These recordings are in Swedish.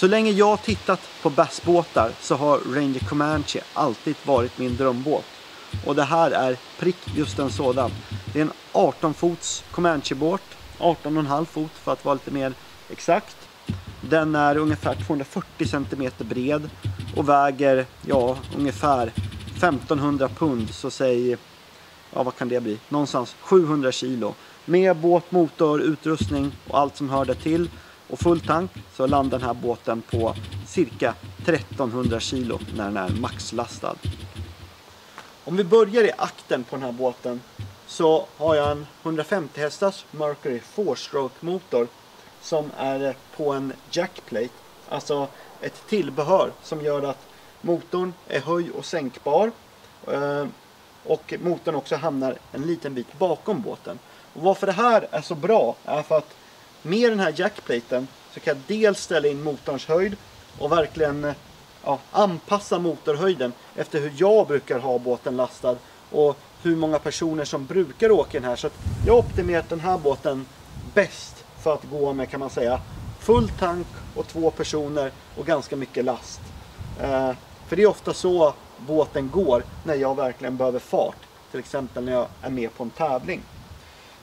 Så länge jag har tittat på bassbåtar så har Ranger Comanche alltid varit min drömbåt. Och det här är prick just en sådan. Det är en 18 fots Comanche-båt. 18,5 fot för att vara lite mer exakt. Den är ungefär 240 cm bred och väger ja, ungefär 1500 pund. Så säg, ja vad kan det bli? Någonstans 700 kilo. Med båt, motor, utrustning och allt som hör det till och full tank så landar den här båten på cirka 1300 kilo när den är maxlastad. Om vi börjar i akten på den här båten så har jag en 150 hästars Mercury 4-stroke motor som är på en jackplate. Alltså ett tillbehör som gör att motorn är höj och sänkbar. Eh, och motorn också hamnar en liten bit bakom båten. Och varför det här är så bra är för att med den här jackplaten så kan jag dels ställa in motorns höjd och verkligen eh, ja, anpassa motorhöjden efter hur jag brukar ha båten lastad och hur många personer som brukar åka den här. Så att jag har optimerat den här båten bäst för att gå med kan man säga full tank och två personer och ganska mycket last. Eh, för det är ofta så båten går när jag verkligen behöver fart. Till exempel när jag är med på en tävling.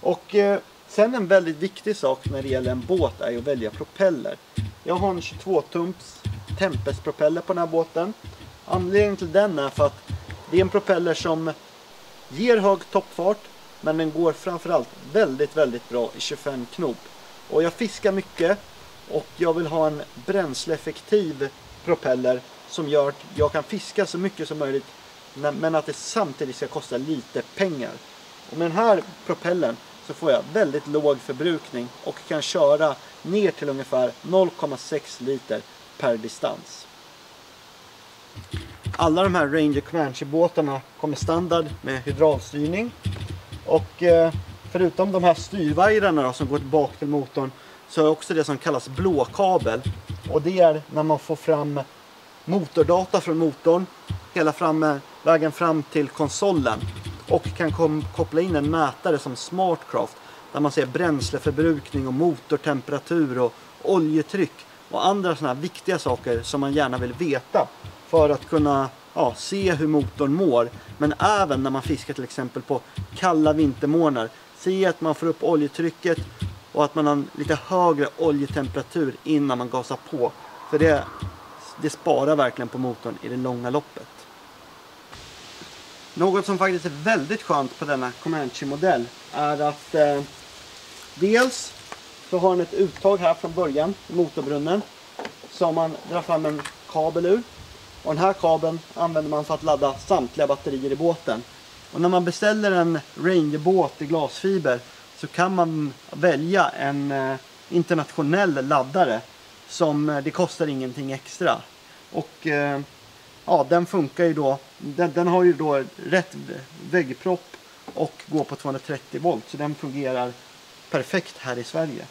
Och eh, sen en väldigt viktig sak när det gäller en båt är att välja propeller. Jag har en 22 tums Tempest-propeller på den här båten. Anledningen till den är för att det är en propeller som ger hög toppfart men den går framförallt väldigt, väldigt bra i 25 knop. Och jag fiskar mycket och jag vill ha en bränsleeffektiv propeller som gör att jag kan fiska så mycket som möjligt men att det samtidigt ska kosta lite pengar. Och med den här propellern så får jag väldigt låg förbrukning och kan köra ner till ungefär 0,6 liter per distans. Alla de här Ranger Comanche-båtarna kommer standard med hydraulstyrning. Och eh, förutom de här styrvajrarna som går tillbaka till motorn så är också det som kallas blåkabel. Och det är när man får fram motordata från motorn hela fram, eh, vägen fram till konsolen och kan koppla in en mätare som Smartcraft där man ser bränsleförbrukning och motortemperatur och oljetryck och andra sådana viktiga saker som man gärna vill veta för att kunna ja, se hur motorn mår. Men även när man fiskar till exempel på kalla vintermånader. Se att man får upp oljetrycket och att man har en lite högre oljetemperatur innan man gasar på. För det, det sparar verkligen på motorn i det långa loppet. Något som faktiskt är väldigt skönt på denna Comanche-modell är att eh, dels så har den ett uttag här från början i motorbrunnen som man drar fram en kabel ur. Och den här kabeln använder man för att ladda samtliga batterier i båten. Och när man beställer en Ranger-båt i glasfiber så kan man välja en eh, internationell laddare som eh, det kostar ingenting extra. Och eh, ja, den funkar ju då. Den, den har ju då rätt väggpropp och går på 230 volt så den fungerar perfekt här i Sverige.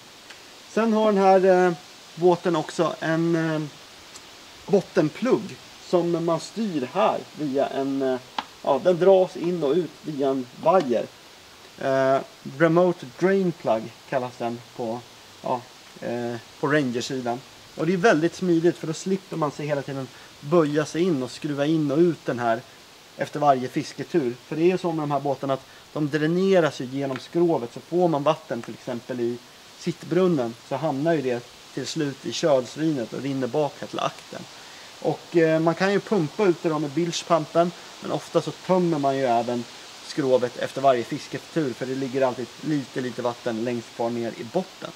Sen har den här eh, båten också en eh, bottenplugg som man styr här via en, eh, ja den dras in och ut via en vajer. Eh, remote drain plug kallas den på, ja, eh, på Ranger-sidan. Och det är väldigt smidigt för då slipper man sig hela tiden böja sig in och skruva in och ut den här efter varje fisketur. För det är ju så med de här båtarna att de dräneras ju genom skrovet så får man vatten till exempel i sittbrunnen så hamnar ju det till slut i kölsvinet och rinner bak till akten. Och eh, man kan ju pumpa ut det då med bilspumpen men ofta så tömmer man ju även skrovet efter varje fisketur för det ligger alltid lite lite vatten längst kvar ner i botten.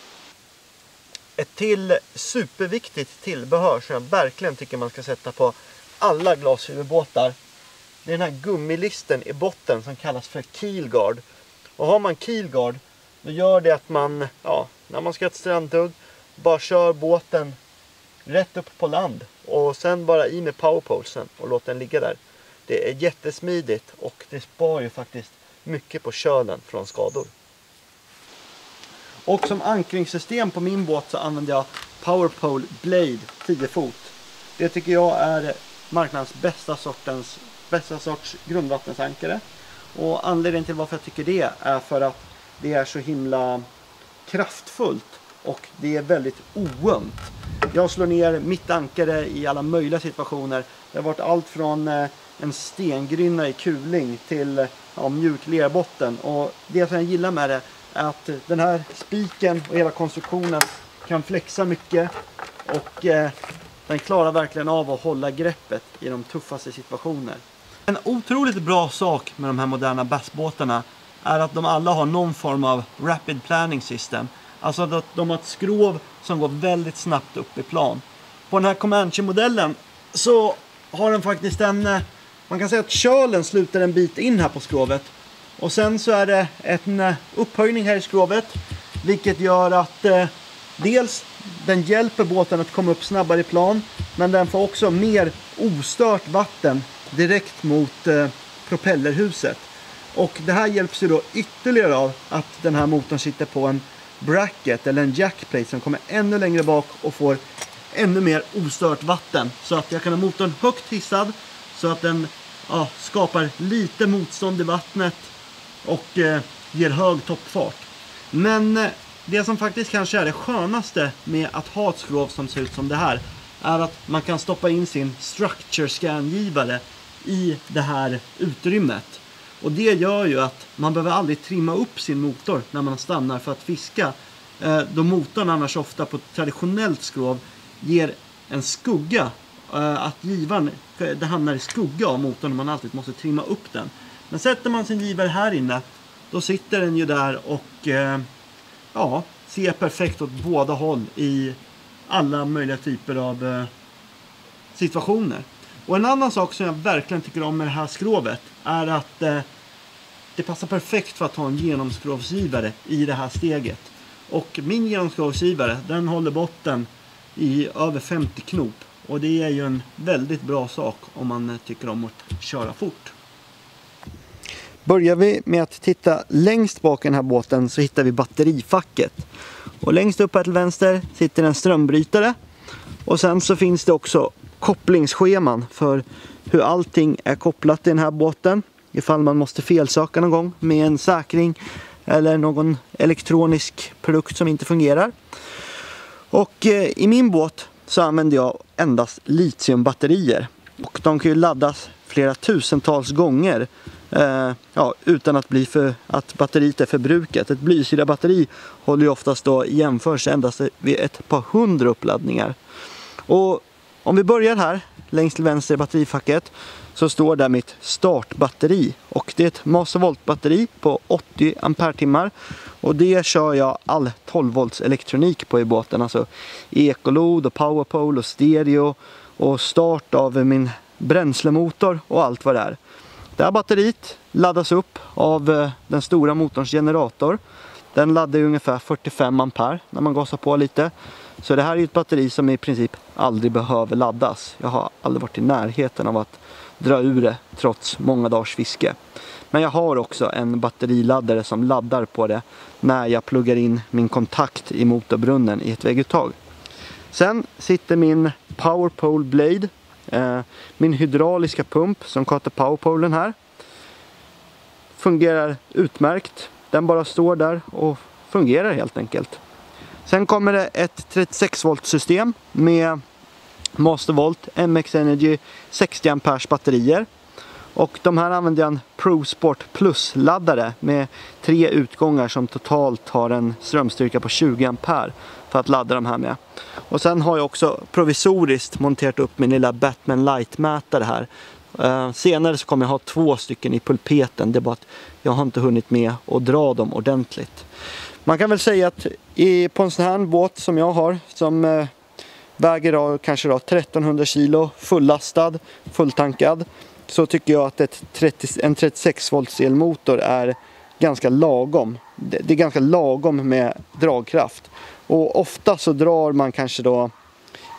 Ett till superviktigt tillbehör som jag verkligen tycker man ska sätta på alla glasfiberbåtar. Det är den här gummilisten i botten som kallas för keelguard. Och har man keelguard då gör det att man, ja, när man ska ett strandtugg, bara kör båten rätt upp på land och sen bara i med powerpolesen och låt den ligga där. Det är jättesmidigt och det spar ju faktiskt mycket på kölen från skador. Och som ankringssystem på min båt så använder jag Powerpole Blade 10 fot. Det tycker jag är marknadens bästa sortens bästa sorts grundvattensankare. Och anledningen till varför jag tycker det är för att det är så himla kraftfullt och det är väldigt oömt. Jag slår ner mitt ankare i alla möjliga situationer. Det har varit allt från eh, en stengrynna i kuling till ja, mjuk lerbotten. Och det som jag gillar med det att den här spiken och hela konstruktionen kan flexa mycket. Och eh, den klarar verkligen av att hålla greppet i de tuffaste situationer. En otroligt bra sak med de här moderna bassbåtarna är att de alla har någon form av Rapid Planning System. Alltså att de har ett skrov som går väldigt snabbt upp i plan. På den här Comanche-modellen så har den faktiskt en... Eh, man kan säga att kölen slutar en bit in här på skrovet. Och sen så är det en eh, upphöjning här i skrovet. Vilket gör att eh, dels den hjälper båten att komma upp snabbare i plan. Men den får också mer ostört vatten direkt mot eh, propellerhuset. Och det här hjälps ju då ytterligare av att den här motorn sitter på en bracket eller en jackplate som kommer ännu längre bak och får ännu mer ostört vatten. Så att jag kan ha motorn högt hissad så att den ja, skapar lite motstånd i vattnet och eh, ger hög toppfart. Men eh, det som faktiskt kanske är det skönaste med att ha ett skrov som ser ut som det här är att man kan stoppa in sin structure scan-givare i det här utrymmet. Och det gör ju att man behöver aldrig trimma upp sin motor när man stannar för att fiska. Eh, då motorn annars ofta på ett traditionellt skrov ger en skugga. Eh, att givaren det hamnar i skugga av motorn och man alltid måste trimma upp den. Men sätter man sin givare här inne då sitter den ju där och eh, ja, ser perfekt åt båda håll i alla möjliga typer av eh, situationer. Och en annan sak som jag verkligen tycker om med det här skrovet är att eh, det passar perfekt för att ha en genomskrovsgivare i det här steget. Och min genomskrovsgivare den håller botten i över 50 knop. Och det är ju en väldigt bra sak om man eh, tycker om att köra fort. Börjar vi med att titta längst bak i den här båten så hittar vi batterifacket. Och längst upp här till vänster sitter en strömbrytare. Och sen så finns det också kopplingsscheman för hur allting är kopplat i den här båten. Ifall man måste felsöka någon gång med en säkring eller någon elektronisk produkt som inte fungerar. Och eh, i min båt så använder jag endast litiumbatterier. Och de kan ju laddas flera tusentals gånger eh, ja, utan att, bli för, att batteriet är förbrukat. Ett blysyrabatteri håller ju oftast då jämförs endast vid ett par hundra uppladdningar. Och om vi börjar här längst till vänster i batterifacket så står där mitt startbatteri och det är ett Masovolt-batteri på 80 ampere och det kör jag all 12 volts elektronik på i båten alltså ekolod och powerpole och stereo och start av min bränslemotor och allt vad det är. Det här batteriet laddas upp av eh, den stora motorns generator. Den laddar ungefär 45 ampere när man gasar på lite. Så det här är ett batteri som i princip aldrig behöver laddas. Jag har aldrig varit i närheten av att dra ur det trots många dagars fiske. Men jag har också en batteriladdare som laddar på det när jag pluggar in min kontakt i motorbrunnen i ett vägguttag. Sen sitter min Powerpole Blade, Eh, min hydrauliska pump som katar powerpolen här. Fungerar utmärkt. Den bara står där och fungerar helt enkelt. Sen kommer det ett 36 volt system med Mastervolt MX Energy 60 amperes batterier. Och de här använder jag en Pro Sport Plus laddare med tre utgångar som totalt har en strömstyrka på 20 ampere för att ladda de här med. Och sen har jag också provisoriskt monterat upp min lilla Batman Light mätare här. Eh, senare så kommer jag ha två stycken i pulpeten. Det är bara att jag har inte hunnit med att dra dem ordentligt. Man kan väl säga att i, på en sån här båt som jag har som eh, väger då, kanske då 1300 kilo fullastad, fulltankad så tycker jag att ett 30, en 36 volts elmotor är ganska lagom. Det, det är ganska lagom med dragkraft. Och ofta så drar man kanske då,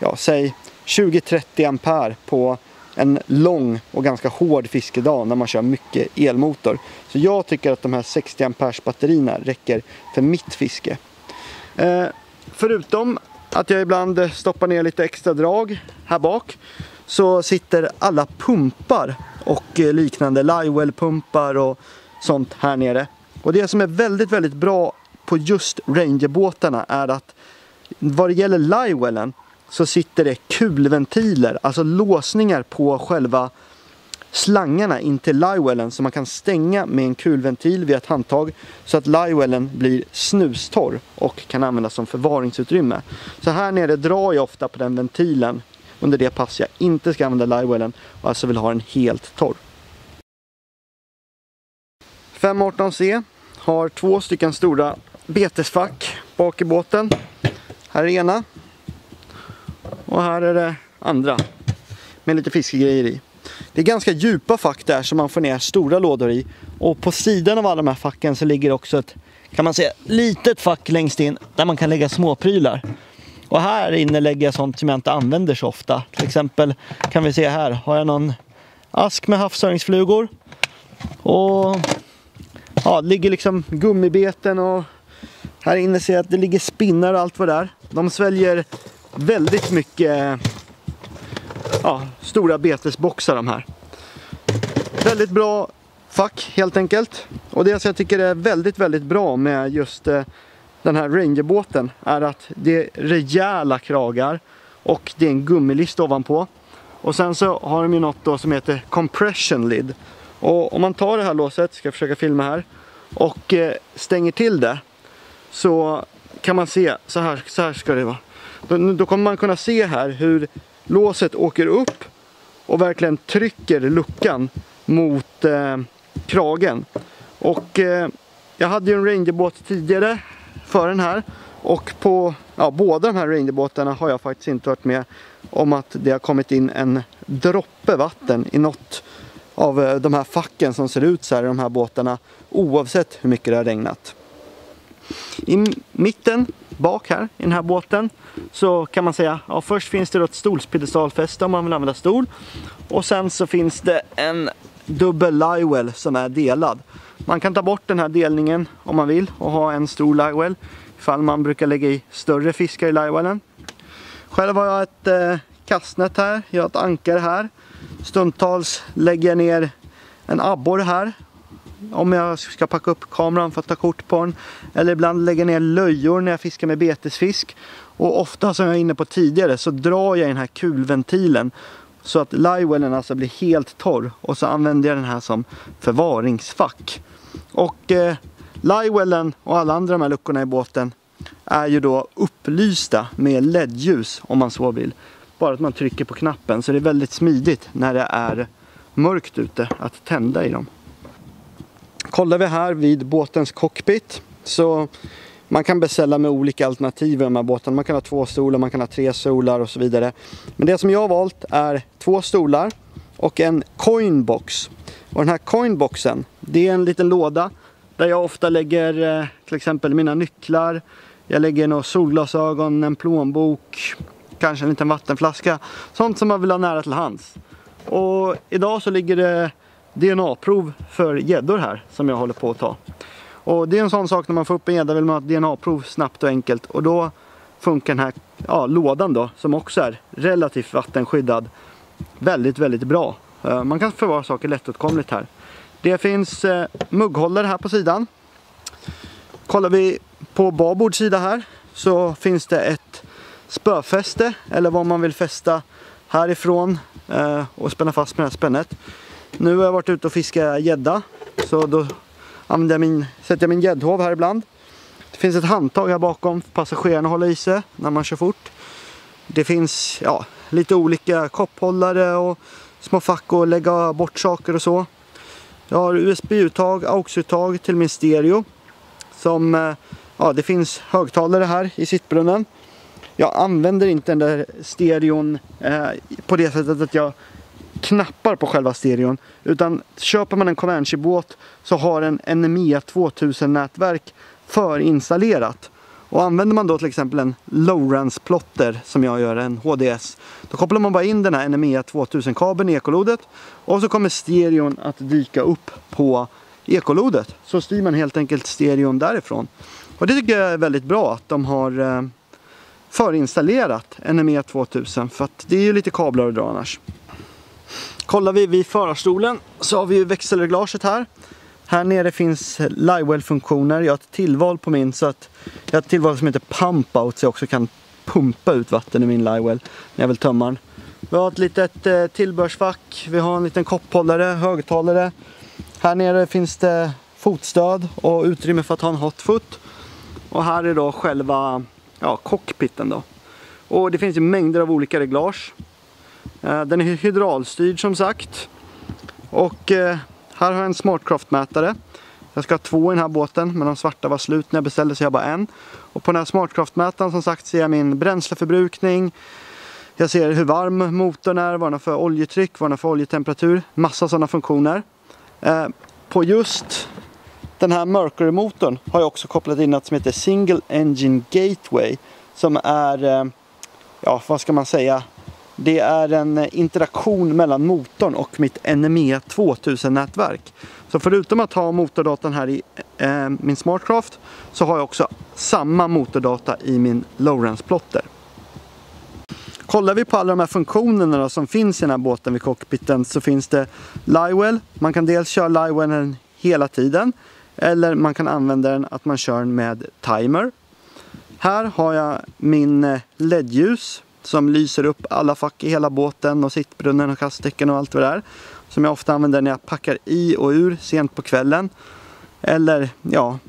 ja säg 20-30 ampere på en lång och ganska hård fiskedag när man kör mycket elmotor. Så jag tycker att de här 60 amperes batterierna räcker för mitt fiske. Eh, förutom att jag ibland stoppar ner lite extra drag här bak så sitter alla pumpar och eh, liknande Livewell-pumpar och sånt här nere. Och det som är väldigt, väldigt bra på just Rangerbåtarna är att vad det gäller Livewellen så sitter det kulventiler, alltså låsningar på själva slangarna in till livewellen så man kan stänga med en kulventil via ett handtag så att livewellen blir snustorr och kan användas som förvaringsutrymme. Så här nere drar jag ofta på den ventilen under det pass jag inte ska använda livewellen och alltså vill ha den helt torr. 518C har två stycken stora betesfack bak i båten. Här är ena. Och här är det andra. Med lite fiskegrejer i. Det är ganska djupa fack där som man får ner stora lådor i. Och på sidan av alla de här facken så ligger också ett, kan man säga, litet fack längst in där man kan lägga småprylar. Och här inne lägger jag sånt som jag inte använder så ofta. Till exempel kan vi se här, har jag någon ask med havsöringsflugor. Och ja, det ligger liksom gummibeten och här inne ser jag att det ligger spinnar och allt vad det är. De sväljer väldigt mycket ja, stora betesboxar de här. Väldigt bra fack helt enkelt. Och det som jag tycker är väldigt, väldigt bra med just eh, den här Rangerbåten är att det är rejäla kragar och det är en gummilist ovanpå. Och sen så har de ju något då som heter compression lid. Och om man tar det här låset, ska jag försöka filma här, och eh, stänger till det så kan man se, så här, så här ska det vara. Då, då kommer man kunna se här hur låset åker upp och verkligen trycker luckan mot eh, kragen. Och eh, jag hade ju en Rangerbåt tidigare för den här och på ja, båda de här Rangerbåtarna har jag faktiskt inte varit med om att det har kommit in en droppe vatten i något av eh, de här facken som ser ut så här i de här båtarna oavsett hur mycket det har regnat. I mitten, bak här i den här båten, så kan man säga, ja först finns det då ett stolspedestalfäste om man vill använda stol. Och sen så finns det en dubbel livewell som är delad. Man kan ta bort den här delningen om man vill och ha en stor livewell ifall man brukar lägga i större fiskar i livewellen. Själv har jag ett eh, kastnät här, jag har ett ankare här. Stundtals lägger jag ner en abborre här om jag ska packa upp kameran för att ta kort på den. Eller ibland lägga ner löjor när jag fiskar med betesfisk. Och ofta som jag var inne på tidigare så drar jag i den här kulventilen så att livewellen alltså blir helt torr och så använder jag den här som förvaringsfack. Och eh, livewellen och alla andra de här luckorna i båten är ju då upplysta med LED-ljus om man så vill. Bara att man trycker på knappen så det är väldigt smidigt när det är mörkt ute att tända i dem. Kollar vi här vid båtens cockpit så man kan beställa med olika alternativ i de här båtarna. Man kan ha två stolar, man kan ha tre stolar och så vidare. Men det som jag har valt är två stolar och en coinbox. Och den här coinboxen, det är en liten låda där jag ofta lägger eh, till exempel mina nycklar. Jag lägger några solglasögon, en plånbok, kanske en liten vattenflaska. Sånt som man vill ha nära till hands. Och idag så ligger det DNA-prov för gäddor här som jag håller på att ta. Och det är en sån sak när man får upp en gädda vill man ha ett DNA-prov snabbt och enkelt och då funkar den här ja, lådan då som också är relativt vattenskyddad väldigt väldigt bra. Eh, man kan förvara saker lättåtkomligt här. Det finns eh, mugghållare här på sidan. Kollar vi på babord sida här så finns det ett spöfäste eller vad man vill fästa härifrån eh, och spänna fast med det här spännet. Nu har jag varit ute och fiskat gädda. Så då använder jag min, sätter jag min gäddhov här ibland. Det finns ett handtag här bakom för passagerarna att hålla i sig när man kör fort. Det finns ja, lite olika kopphållare och små fack att lägga bort saker och så. Jag har USB-uttag, AUX-uttag till min stereo. Som, eh, ja, det finns högtalare här i sittbrunnen. Jag använder inte den där stereon eh, på det sättet att jag knappar på själva stereon. Utan köper man en Comanche-båt så har den NMEA 2000 nätverk förinstallerat. Och använder man då till exempel en Lowrance-plotter som jag gör, en HDS. Då kopplar man bara in den här NMEA 2000 kabeln i ekolodet. Och så kommer stereon att dyka upp på ekolodet. Så styr man helt enkelt stereon därifrån. Och det tycker jag är väldigt bra att de har eh, förinstallerat NMEA 2000. För att det är ju lite kablar att dra annars. Kollar vi vid förarstolen så har vi ju växelreglaget här. Här nere finns livewell-funktioner. Jag har ett tillval på min så att jag har ett tillval som heter pump out så jag också kan pumpa ut vatten i min livewell när jag vill tömma den. Vi har ett litet eh, tillbehörsfack, vi har en liten kopphållare, högtalare. Här nere finns det fotstöd och utrymme för att ha en hotfoot. Och här är då själva ja, cockpiten då. Och det finns ju mängder av olika reglage. Eh, den är hydraulstyrd som sagt. Och eh, här har jag en Smartcraft-mätare. Jag ska ha två i den här båten men de svarta var slut när jag beställde så jag har bara en. Och på den här Smartcraft-mätaren som sagt ser jag min bränsleförbrukning. Jag ser hur varm motorn är, vad den har för oljetryck, vad den har för oljetemperatur. Massa sådana funktioner. Eh, på just den här Mercury-motorn har jag också kopplat in något som heter Single Engine Gateway. Som är, ja vad ska man säga, det är en interaktion mellan motorn och mitt NME 2000-nätverk. Så förutom att ha motordatan här i eh, min Smartcraft så har jag också samma motordata i min Lowrance-plotter. Kollar vi på alla de här funktionerna då, som finns i den här båten vid cockpiten så finns det Livewell. Man kan dels köra Livewellen hela tiden eller man kan använda den att man kör med timer. Här har jag min eh, LED-ljus som lyser upp alla fack i hela båten och sittbrunnen och kastdäcken och allt vad det är. Som jag ofta använder när jag packar i och ur sent på kvällen. Eller ja,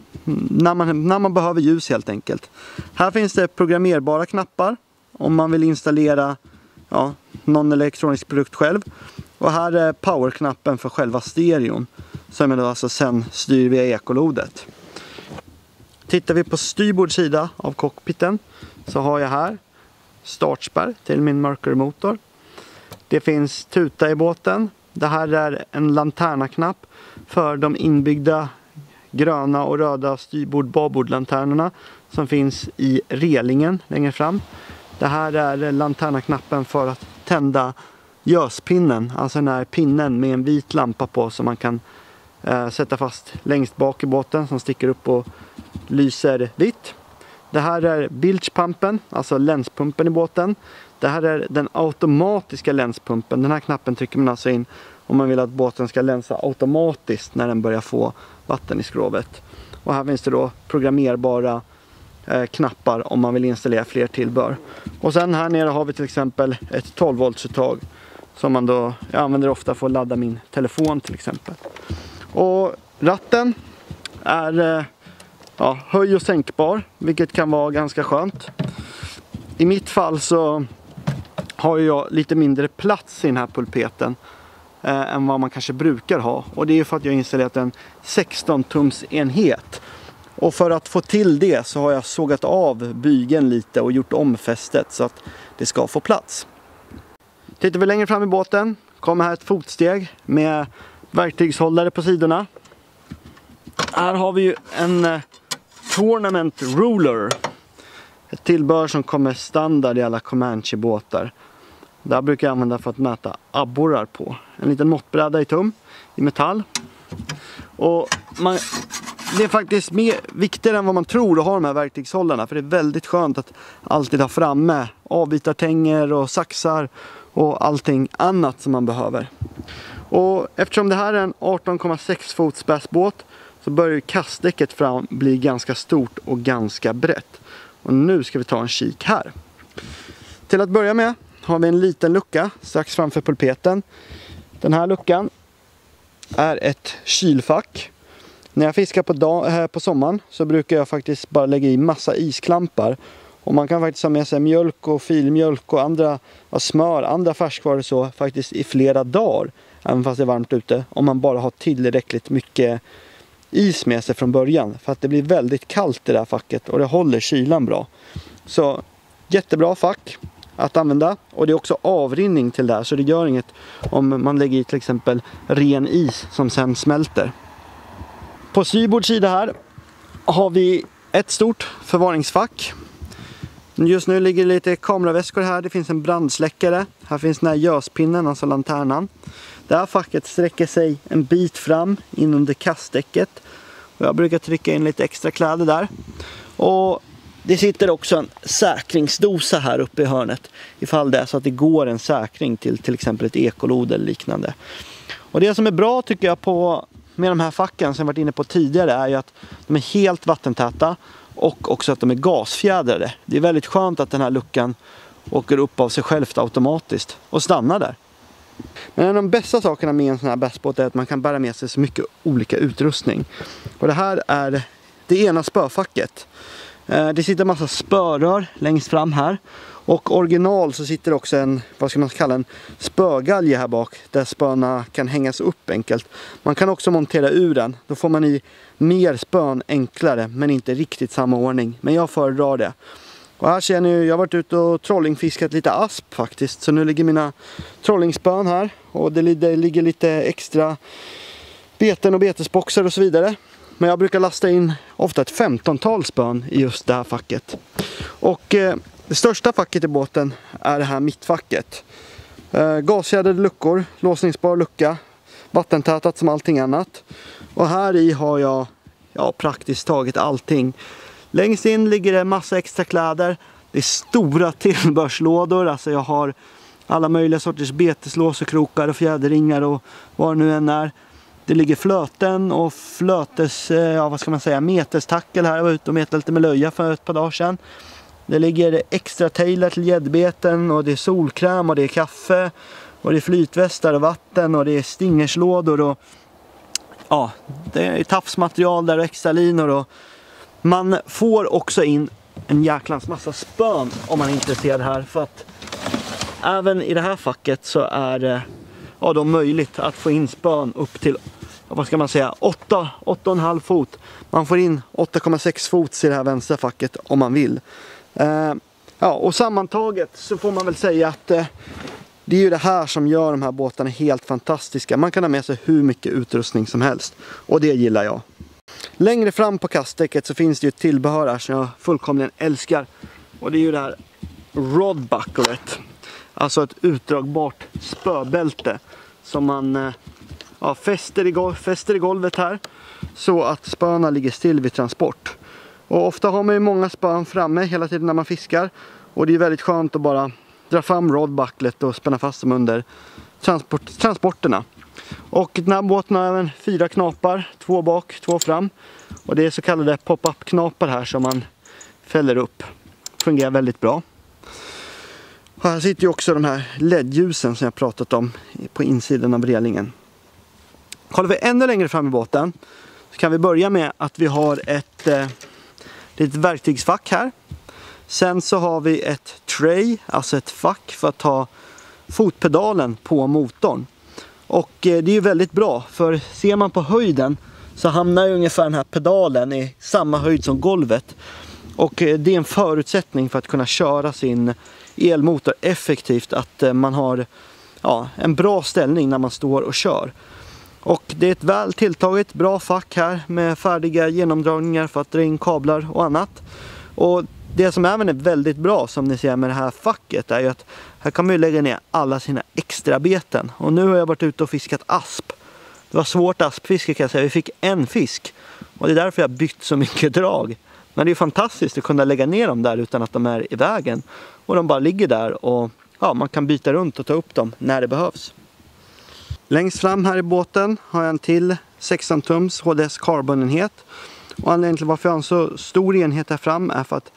när man, när man behöver ljus helt enkelt. Här finns det programmerbara knappar om man vill installera ja, någon elektronisk produkt själv. Och här är powerknappen för själva stereon som jag då alltså sen styr via ekolodet. Tittar vi på styrbord sida av cockpiten så har jag här startspärr till min Mercury-motor. Det finns tuta i båten. Det här är en lanternaknapp för de inbyggda gröna och röda styrbord babordlanternorna som finns i relingen längre fram. Det här är lanternaknappen för att tända göspinnen, alltså den här pinnen med en vit lampa på som man kan eh, sätta fast längst bak i båten som sticker upp och lyser vitt. Det här är bilgepumpen, alltså länspumpen i båten. Det här är den automatiska länspumpen. Den här knappen trycker man alltså in om man vill att båten ska länsa automatiskt när den börjar få vatten i skrovet. Och här finns det då programmerbara eh, knappar om man vill installera fler tillbehör. Och sen här nere har vi till exempel ett 12 volts uttag som man då, jag använder ofta för att ladda min telefon till exempel. Och ratten är eh, ja, höj och sänkbar, vilket kan vara ganska skönt. I mitt fall så har jag lite mindre plats i den här pulpeten eh, än vad man kanske brukar ha. Och det är för att jag har installerat en 16 tums enhet. Och för att få till det så har jag sågat av bygeln lite och gjort om fästet så att det ska få plats. Tittar vi längre fram i båten kommer här ett fotsteg med verktygshållare på sidorna. Här har vi ju en eh, Tournament Ruler. Ett tillbehör som kommer standard i alla Comanche-båtar. Det här brukar jag använda för att mäta abborrar på. En liten måttbräda i tum, i metall. Och man, det är faktiskt mer, viktigare än vad man tror att ha de här verktygshållarna. För det är väldigt skönt att alltid ha framme avbitartänger och saxar och allting annat som man behöver. Och eftersom det här är en 18,6 fots bassbåt så börjar kastdäcket fram bli ganska stort och ganska brett. Och nu ska vi ta en kik här. Till att börja med har vi en liten lucka strax framför pulpeten. Den här luckan är ett kylfack. När jag fiskar på, dag, här på sommaren så brukar jag faktiskt bara lägga i massa isklampar. Och man kan faktiskt ha med sig mjölk och filmjölk och andra ja, smör, andra färskvaror så faktiskt i flera dagar. Även fast det är varmt ute. Om man bara har tillräckligt mycket is med sig från början. För att det blir väldigt kallt i det här facket och det håller kylan bra. Så jättebra fack att använda. Och det är också avrinning till det här så det gör inget om man lägger i till exempel ren is som sen smälter. På styrbord sida här har vi ett stort förvaringsfack. Just nu ligger lite kameraväskor här. Det finns en brandsläckare. Här finns den här göspinnen, alltså lanternan. Det här facket sträcker sig en bit fram in under kastdäcket. Och jag brukar trycka in lite extra kläder där. Och det sitter också en säkringsdosa här uppe i hörnet. Ifall det är så att det går en säkring till till exempel ett ekolod eller liknande. Och det som är bra tycker jag på med de här facken som jag varit inne på tidigare är ju att de är helt vattentäta. och också att de är gasfjädrade. Det är väldigt skönt att den här luckan åker upp av sig självt automatiskt och stannar där. Men en av de bästa sakerna med en sån här bästbåt är att man kan bära med sig så mycket olika utrustning. Och det här är det ena spöfacket. Eh, det sitter en massa spörrör längst fram här. Och original så sitter också en, vad ska man kalla en spögalge här bak. Där spöna kan hängas upp enkelt. Man kan också montera ur den. Då får man i mer spön enklare men inte riktigt samma ordning. Men jag föredrar det. Och här ser ni, jag har varit ute och trollingfiskat lite asp faktiskt. Så nu ligger mina trollingspön här. Och det, det ligger lite extra beten och betesboxar och så vidare. Men jag brukar lasta in ofta ett femtontal spön i just det här facket. Och eh, det största facket i båten är det här mittfacket. Eh, luckor, låsningsbar lucka, vattentätat som allting annat. Och här i har jag ja, praktiskt taget allting. Längst in ligger det massa extra kläder. Det är stora tillbehörslådor. Alltså jag har alla möjliga sorters beteslås och krokar och fjäderringar och vad det nu än är. Det ligger flöten och flötes, eh, ja vad ska man säga, metestackel här. Jag var ute och metade lite med löja för ett par dagar sedan. Det ligger extra tailer till gäddbeten och det är solkräm och det är kaffe. Och det är flytvästar och vatten och det är stingerslådor och ja, det är tafsmaterial där och extra linor och man får också in en jäklans massa spön om man är intresserad här för att även i det här facket så är det ja, då möjligt att få in spön upp till vad ska man säga 8 8,5 fot. Man får in 8,6 fot i det här vänstra facket om man vill. Eh, ja, och sammantaget så får man väl säga att eh, det är ju det här som gör de här båtarna helt fantastiska. Man kan ha med sig hur mycket utrustning som helst. Och det gillar jag. Längre fram på kastdäcket så finns det ju ett tillbehör här som jag fullkomligen älskar. Och det är ju det här rodbucklet. Alltså ett utdragbart spöbälte. Som man eh, ja, fäster, i fäster i golvet här. Så att spöna ligger still vid transport. Och ofta har man ju många spön framme hela tiden när man fiskar. Och det är väldigt skönt att bara dra fram rodbucklet och spänna fast dem under transport, transporterna. Och den här båten har även fyra knapar, två bak, två fram. Och det är så kallade pop-up knapar här som man fäller upp. Fungerar väldigt bra. Och här sitter ju också de här LED-ljusen som jag pratat om på insidan av relingen. Kollar vi ännu längre fram i båten så kan vi börja med att vi har ett eh, litet verktygsfack här. Sen så har vi ett tray, alltså ett fack för att ta fotpedalen på motorn. Och eh, det är ju väldigt bra för ser man på höjden så hamnar ju ungefär den här pedalen i samma höjd som golvet. Och eh, det är en förutsättning för att kunna köra sin elmotor effektivt att eh, man har ja, en bra ställning när man står och kör. Och det är ett väl tilltaget bra fack här med färdiga genomdragningar för att dra in kablar och annat. Och det som även är väldigt bra som ni ser med det här facket är ju att här kan man ju lägga ner alla sina extra beten. Och nu har jag varit ute och fiskat asp. Det var svårt aspfiske kan jag säga. Vi fick en fisk. Och det är därför jag bytt så mycket drag. Men det är fantastiskt att kunna lägga ner dem där utan att de är i vägen. Och de bara ligger där och ja, man kan byta runt och ta upp dem när det behövs. Längst fram här i båten har jag en till 16 tums HDS carbonenhet. Och anledningen till varför jag har en så stor enhet här fram är för att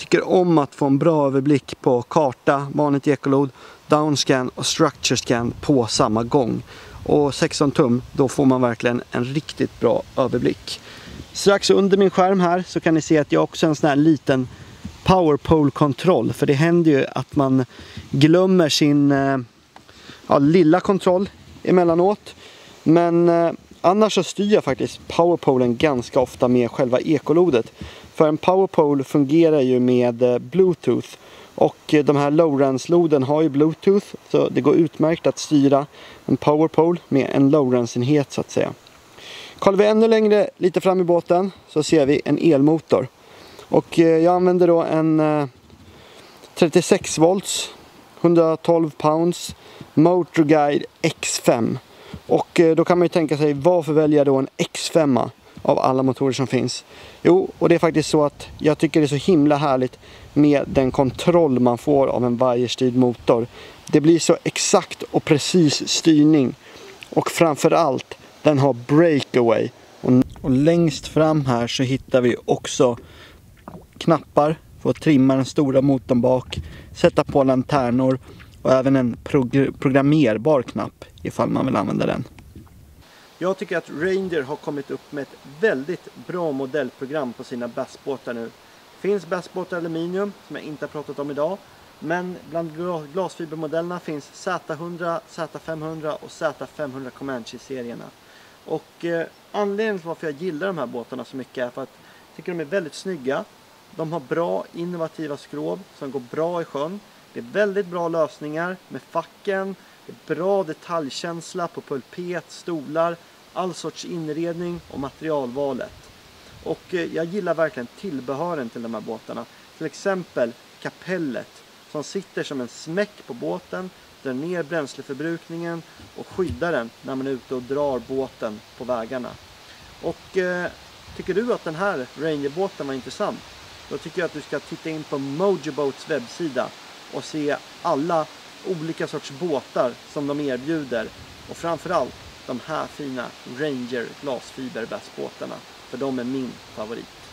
tycker om att få en bra överblick på karta, vanligt ekolod, downscan och structure scan på samma gång. Och 16 tum, då får man verkligen en riktigt bra överblick. Strax under min skärm här så kan ni se att jag också har en sån här liten powerpole kontroll. För det händer ju att man glömmer sin eh, ja, lilla kontroll emellanåt. Men eh, annars så styr jag faktiskt powerpolen ganska ofta med själva ekolodet. För en powerpole fungerar ju med eh, bluetooth. Och eh, de här Lowrance-loden har ju bluetooth. Så det går utmärkt att styra en powerpole med en Lowrance-enhet så att säga. Kollar vi ännu längre lite fram i båten så ser vi en elmotor. Och eh, jag använder då en 36 volts 112 pounds Motorguide X5. Och eh, då kan man ju tänka sig varför väljer jag då en X5 av alla motorer som finns? Jo, och det är faktiskt så att jag tycker det är så himla härligt med den kontroll man får av en vajerstyrd motor. Det blir så exakt och precis styrning. Och framförallt, den har breakaway. Och, och längst fram här så hittar vi också knappar för att trimma den stora motorn bak, sätta på lanternor och även en prog programmerbar knapp ifall man vill använda den. Jag tycker att Ranger har kommit upp med ett väldigt bra modellprogram på sina bassbåtar nu. Det finns bassbåtar aluminium som jag inte har pratat om idag. Men bland glasfibermodellerna finns Z100, Z500 och Z500 Comanche-serierna. Och eh, anledningen till varför jag gillar de här båtarna så mycket är för att jag tycker de är väldigt snygga. De har bra innovativa skrov som går bra i sjön. Det är väldigt bra lösningar med facken, det är bra detaljkänsla på pulpet, stolar, all sorts inredning och materialvalet. Och eh, jag gillar verkligen tillbehören till de här båtarna. Till exempel kapellet som sitter som en smäck på båten, drar ner bränsleförbrukningen och skyddar den när man är ute och drar båten på vägarna. Och eh, tycker du att den här Rangerbåten var intressant? Då tycker jag att du ska titta in på Mojo Boats webbsida och se alla olika sorts båtar som de erbjuder. Och framförallt de här fina Ranger glasfiberbästbåtarna. För de är min favorit.